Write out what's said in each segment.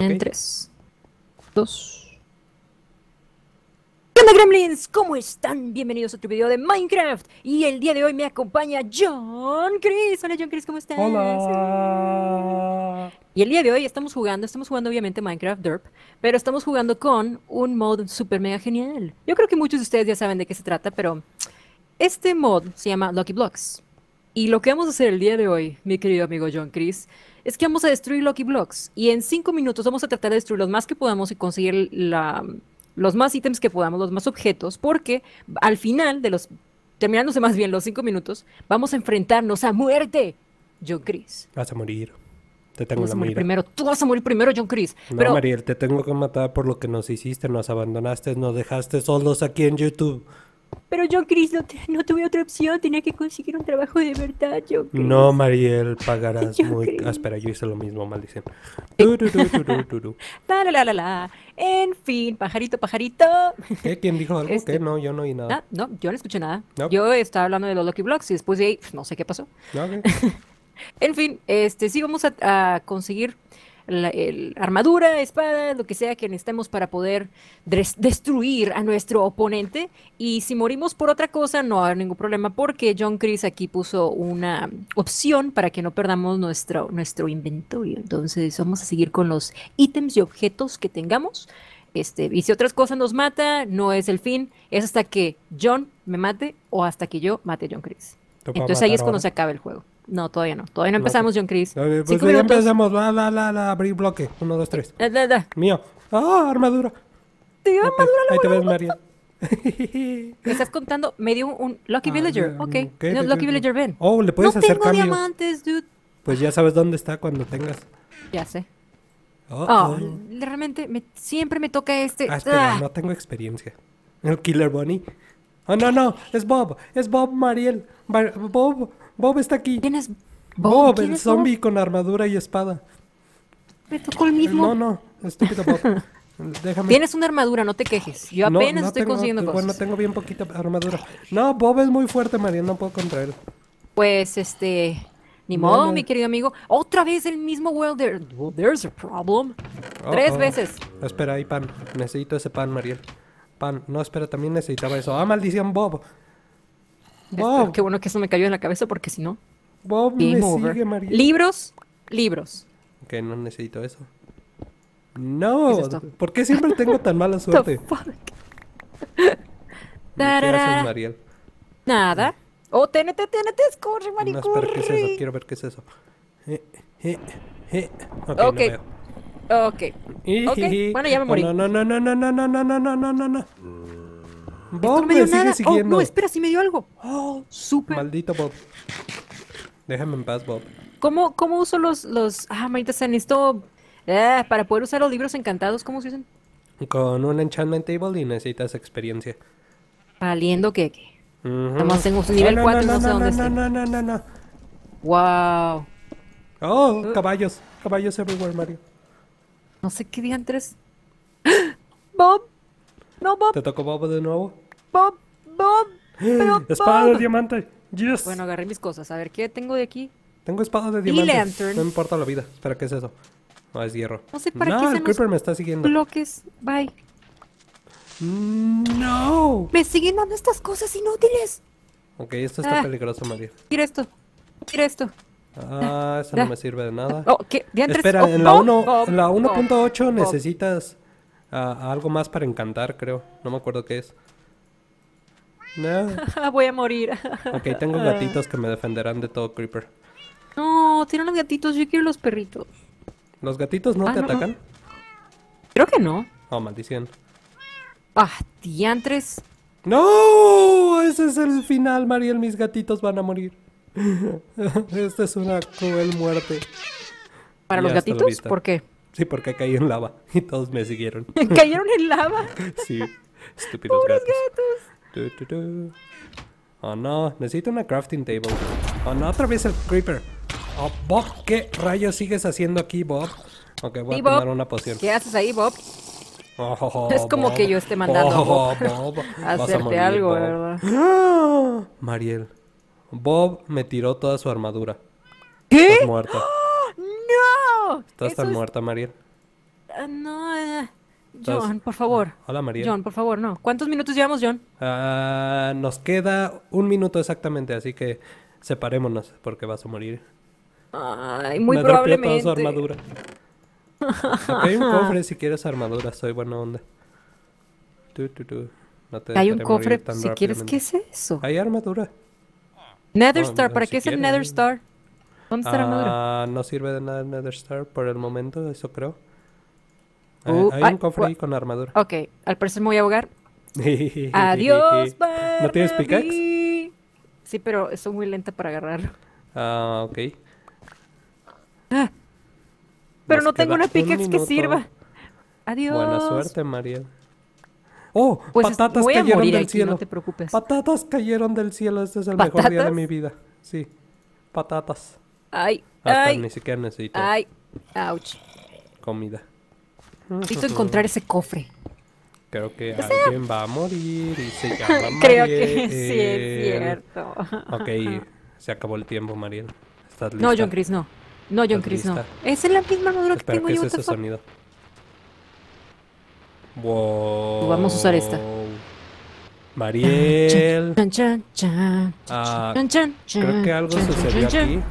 En 3, 2. ¿Qué onda, Gremlins? ¿Cómo están? Bienvenidos a otro video de Minecraft. Y el día de hoy me acompaña John Chris. Hola, John Chris, ¿cómo estás? Hola. Y el día de hoy estamos jugando, estamos jugando obviamente Minecraft Derp, pero estamos jugando con un mod super mega genial. Yo creo que muchos de ustedes ya saben de qué se trata, pero este mod se llama Lucky Blocks. Y lo que vamos a hacer el día de hoy, mi querido amigo John Chris, es que vamos a destruir Lucky Blocks. Y en 5 minutos vamos a tratar de destruir los más que podamos y conseguir la- los más ítems que podamos, los más objetos, porque al final de los, terminándose más bien los 5 minutos, vamos a enfrentarnos a muerte. John Chris. Vas a morir. Te tengo vas la a morir mira. primero. Tú vas a morir primero, John Chris. No, Pero Mariel, te tengo que matar por lo que nos hiciste, nos abandonaste, nos dejaste solos aquí en YouTube. Pero John Chris, no, te- no tuve otra opción. Tenía que conseguir un trabajo de verdad, John Chris. No, Mariel, pagarás muy... Ah, espera, yo hice lo mismo, maldición. La, la, la, la. En fin, pajarito, pajarito. ¿Qué? ¿Quién dijo algo? Este- ¿Qué? No, yo no oí nada. Ah, no, yo no escuché nada. No. Yo estaba hablando de los Lucky Blocks y después de ahí, no sé qué pasó. En fin, este, sí vamos a, a conseguir la el- armadura, espada, lo que sea que necesitemos para poder des- destruir a nuestro oponente. Y si morimos por otra cosa, no va a haber ningún problema porque John Chris aquí puso una opción para que no perdamos nuestro, nuestro inventario. Entonces vamos a seguir con los ítems y objetos que tengamos. Este, y si otras cosas nos mata, no es el fin, es hasta que John me mate o hasta que yo mate a John Chris. ¿Te puedo Entonces ahí es cuando ahora? se acaba el juego. No, todavía no. Todavía no No, empezamos, John Chris. Ver, pues ya empezamos. La, la, la, la, abrir bloque. Uno, dos, tres. Da, da. Mío. ¡Ah, armadura! Te armadura Ahí te la ves, buena. Mariel. Me estás contando, me dio un, Lucky Ah, Villager. Ok. ¿qué? No, ¿Qué, Lucky Villager, ven. Oh, le puedes no hacer tengo cambio. diamantes, dude. Pues ya sabes dónde está cuando tengas. Ya sé. Oh, Oh, oh. realmente me, siempre me toca este. Ah, espera, Ah. no tengo experiencia. El Killer Bunny. Oh, no, no, es Bob. Es Bob Mariel. Bob, Bob está aquí. ¿Quién es Bob, Bob? ¿Quién el es zombie con armadura y espada. Me tocó el mismo. No, no, estúpido Bob. Déjame. Tienes una armadura, no te quejes. Yo No, apenas no estoy tengo- consiguiendo Bueno, cosas. tengo bien poquita armadura. No, Bob es muy fuerte, Mariel, no puedo contra él. Pues este. Ni No, modo, no. mi querido amigo. Otra vez el mismo welder. Well, there's a problem. Oh, Tres oh. veces. Espera, hay pan. Necesito ese pan, Mariel. Pan. No, espera, también necesitaba eso. Ah, maldición, Bob. Espero, Bob, Qué bueno que eso me cayó en la cabeza porque si no. Bob me over. sigue, Mariel. Libros, libros. Ok, no necesito eso. ¿Qué No, es esto? ¿por qué siempre tengo tan mala suerte? ¿Qué haces, Mariel? Nada. Oh, TNT, TNT, corre, Mari, No, espera, ¿qué es eso? Quiero ver qué es eso. Eh, eh, eh. Ok, Ok. no veo. Ok. Bueno, ya me morí. No, no, no, no, no, no, no, no, no, no, no, Bob no me dio nada. Oh, no, espera, sí me dio algo. Oh, súper. Maldito Bob. Déjame en paz, Bob. ¿Cómo, ¿Cómo uso los, los... Ah, maldita sea, necesito... Ah, para poder usar los libros encantados, ¿cómo se usan? Con un enchantment table y necesitas experiencia. Valiendo que... Ujú. Estamos en un nivel no, 4 y no, no sé no, dónde no, esté. no, no, no, no. Wow. Oh, Uh. caballos. Caballos everywhere, Mario. No sé qué diantres. Bob. No, Bob, ¿Te tocó Bob de nuevo? Bob, Bob. Pero Espada de diamante. Yes. Bueno, agarré mis cosas. A ver, ¿qué tengo de aquí? Tengo espada de Y diamante. lantern. No me importa la vida. Espera, ¿qué es eso? No, es hierro. No sé para no, qué el se nos- creeper me está siguiendo. Bloques. Bye. No. Me siguen dando estas cosas inútiles. Ok, esto está Ah. peligroso, Mario. Tira esto. Tira esto. Ah, eso Ah. no me sirve de nada. Oh, ¿qué? Espera, Oh, en la, Bob, 1, Bob, en la Bob, 1.8 Bob. necesitas ah, algo más para encantar, creo. No me acuerdo qué es. No. Voy a morir. Ok, tengo gatitos que me defenderán de todo creeper. No, tienen los gatitos. Yo quiero los perritos. ¿Los gatitos no Ah, te no, no. atacan? Creo que no. Oh, maldición. Ah, diantres. ¡No! Ese es el final, Mariel. Mis gatitos van a morir. Esta es una cruel muerte. ¿Para los gatitos? ¿Por qué? Sí, porque caí en lava y todos me siguieron. ¿Cayeron en lava? Sí, estúpidos gatos. Tu. Oh no, necesito una crafting table. Oh no, otra vez el creeper. Oh, Bob, ¿qué rayos sigues haciendo aquí, Bob? Ok, voy Sí, a tomar Bob. una poción. ¿Qué haces ahí, Bob? Oh, oh, oh, Es como Bob. que yo esté mandando a Oh, Bob a hacerte morir, algo, Bob. ¿verdad? ¡Ah! Mariel, Bob me tiró toda su armadura. ¿Qué? Estás muerta. ¡No! Estás Eso tan es- muerta, Mariel. ah, no. eh, Estás- John, por favor. Hola, María. John, por favor, no. ¿Cuántos minutos llevamos, John? Ah, nos queda un minuto exactamente, así que separémonos porque vas a morir. Ay, muy Me dropeó toda probablemente. su armadura. Hay un cofre si quieres armadura, soy buena onda. Tu, tu, tu. No te Hay un cofre, si quieres, ¿qué es eso? Hay armadura. Nether Star, no, ¿para si qué es el quieres. Nether Star? ¿Dónde está la armadura? Ah, no sirve de nada el Nether Star por el momento, eso creo. Uh, hay ay, un cofre ahí con armadura. Ok, al parecer me voy a ahogar. Adiós, ¿No tienes pickaxe? Barbie. Sí, pero estoy muy lenta para agarrarlo. Ah, ok. Ah, pero Nos no tengo una un pickaxe que sirva. Adiós. Buena suerte, María. ¡Oh! Pues es- patatas a cayeron morir del aquí, cielo. no te preocupes. Patatas cayeron del cielo. Este es el mejor día de mi vida. Sí. Patatas. Ay, Hasta ay, ni siquiera necesito ay. Ouch. comida. Necesito encontrar ese cofre. Creo que alguien va a morir y se llama Creo que Mariel. sí es cierto. Ok, se acabó el tiempo, Mariel. ¿Estás lista? No, John Chris, no. No, John ¿Estás Chris, no. lista? Esa es la misma armadura que tengo ¿qué yo. es ese sonido? Wow. vamos a usar esta. Mariel. Chan, chan, chan. Ah, Chan, chan, creo chan, que algo chan, sucedió chan, chan.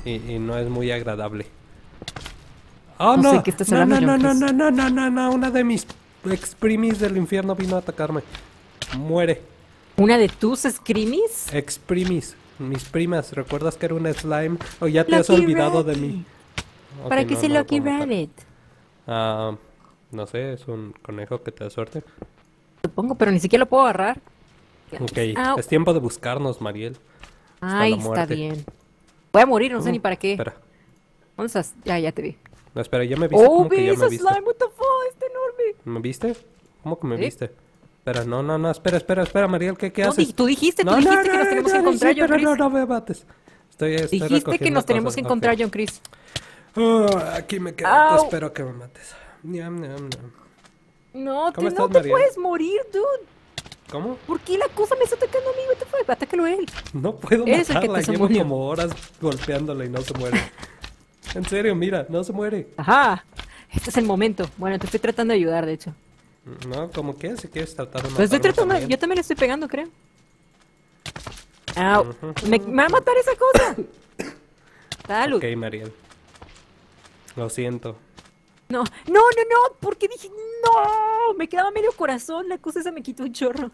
aquí y, y no es muy agradable. ¡Oh, No no! sé qué estás no, no, no, no, no, no, no, no, no, una de mis exprimis del infierno vino a atacarme. Muere. ¿Una de tus screamies? Exprimis. Mis primas, ¿recuerdas que era un slime? ¿O ya te has olvidado de mí? Ok, ¿Para qué no, es el Lucky. Rabbit? Ah, no sé, es un conejo que te da suerte. Supongo, pero ni siquiera lo puedo agarrar. Ok, Au. es tiempo de buscarnos, Mariel. Ay, está bien. Voy a morir, no sé Uh, ni para qué. Espera, ¿Dónde estás? Ya, ya te vi. No, espera, ya me viste. Oh, ¿Cómo que vi ya me ese viste? slime, what the fuck, está enorme. ¿Me viste? ¿Cómo que me ¿Sí? viste? Espera, no, no, no, espera, espera, espera, Mariel, ¿qué, qué No, haces? tú dijiste, tú No, no, dijiste que no, nos tenemos que encontrar, John pero Chris. no, no me mates. Estoy, estoy Dijiste que nos tenemos que encontrar, John Chris. Ah, aquí me quedo, espero que me mates. No, ¿Cómo te, no te puedes morir, dude. ¿Cómo? ¿Por qué la cosa me está atacando a mí? What the fuck? Atácalo él. No puedo que matarla, llevo como horas golpeándola y no se muere. en serio, mira, no se muere. Ajá. Este es el momento. Bueno, te estoy tratando de ayudar, de hecho. No, como que si quieres tratar de Pues estoy tratando, también. yo también le estoy pegando, creo. Au. me, me va a matar esa cosa. Salud. Ok, Mariel. Lo siento. No, no, no, no, porque dije, no, me quedaba medio corazón, la cosa esa me quitó un chorro.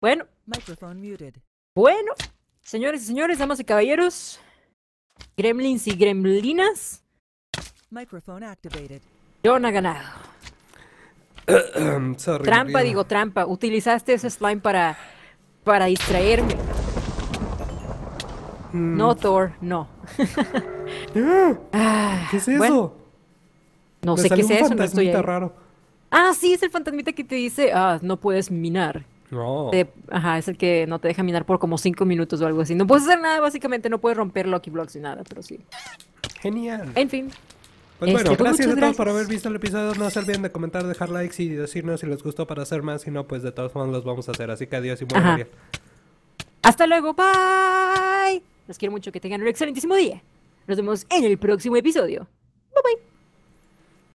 Bueno, Microphone muted. bueno, señores y señores, damas y caballeros, gremlins y gremlinas, Microphone activated. John ha ganado. Sorry, Trampa, digo, trampa. Utilizaste ese slime para, para distraerme. Mm. No, Thor, no. Ah, ¿Qué es eso? bueno, no Me sé qué es un eso, no estoy fantasmita ahí. raro. Ah, sí, es el fantasmita que te dice, ah, no puedes minar. No. Te- ajá, es el que no te deja minar por como cinco minutos o algo así. No puedes hacer nada, básicamente, no puedes romper Lucky Blocks ni nada, pero sí. Genial. En fin, Pues bueno, Este, gracias a todos por haber visto el episodio. No se olviden de comentar, dejar likes y decirnos si les gustó para hacer más. Si no, pues de todos modos los vamos a hacer. Así que adiós y. Mariel. hasta luego, bye. Los quiero mucho, que tengan un excelentísimo día. Nos vemos en el próximo episodio. Bye bye.